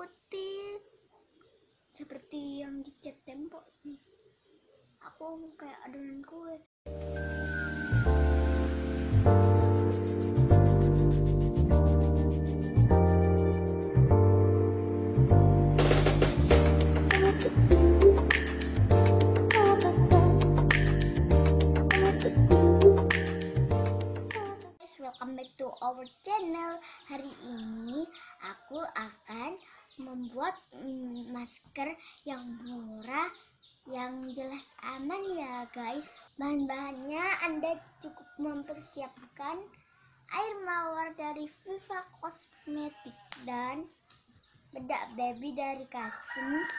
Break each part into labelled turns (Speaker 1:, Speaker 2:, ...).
Speaker 1: putih seperti yang dicat tembok nih. Aku kayak adonan kue. Welcome back to our channel. Hari ini aku akan membuat mm, masker yang murah, yang jelas aman ya guys. Bahan-bahannya Anda cukup mempersiapkan air mawar dari Viva Cosmetic dan bedak baby dari Cousins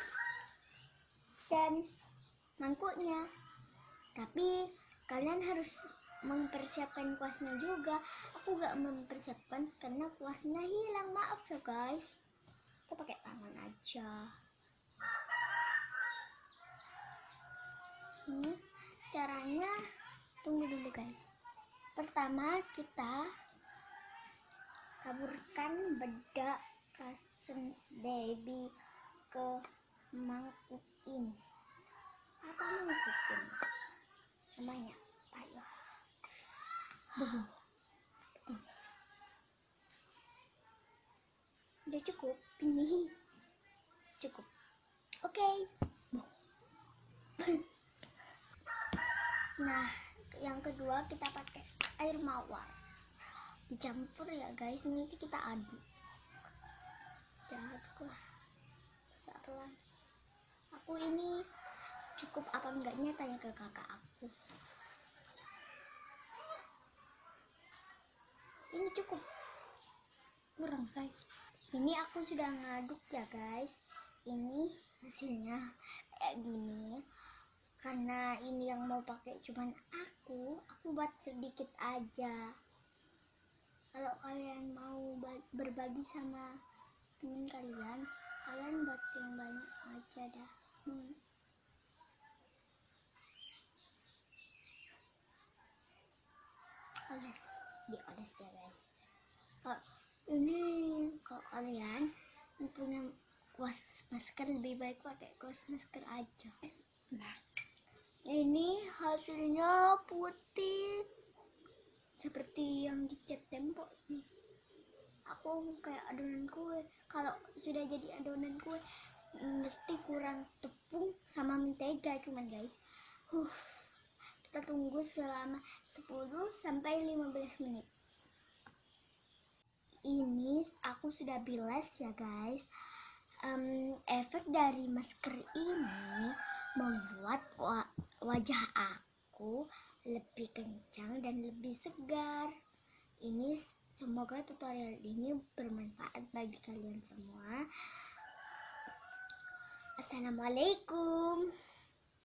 Speaker 1: dan mangkuknya. Tapi kalian harus mempersiapkan kuasnya juga. Aku gak mempersiapkan karena kuasnya hilang. Maaf ya guys. Kita pakai tangan aja. Nih caranya tunggu dulu guys. Pertama kita taburkan bedak Cousins Baby ke mangkuk ini. Apa mangkuk ini? Semuanya. Udah cukup ini. Cukup. Oke. Nah, yang kedua kita pakai air mawar. Dicampur ya guys, nanti kita aduk. Ya, aduk lah. Aku ini cukup apa enggaknya tanya ke kakak aku. ini cukup kurang say ini aku sudah ngaduk ya guys. Ini hasilnya kayak gini. Karena ini yang mau pakai cuman aku aku buat sedikit aja. Kalau kalian mau berbagi sama temen kalian kalian buat yang banyak aja dah. Hmm. oles dioles ya guys. Kalau ini kalau kalian punya kuas masker lebih baik pakai kuas masker aja. Nah. Ini hasilnya putih seperti yang dicat tembok nih. Aku kayak adonan kue. Kalau sudah jadi adonan kue mesti kurang tepung sama mentega cuman guys. Huh. Kita tunggu selama 10 sampai 15 menit ini aku sudah bilas ya guys. Um, efek dari masker ini membuat wa wajah aku lebih kencang dan lebih segar. Ini semoga tutorial ini bermanfaat bagi kalian semua. Assalamualaikum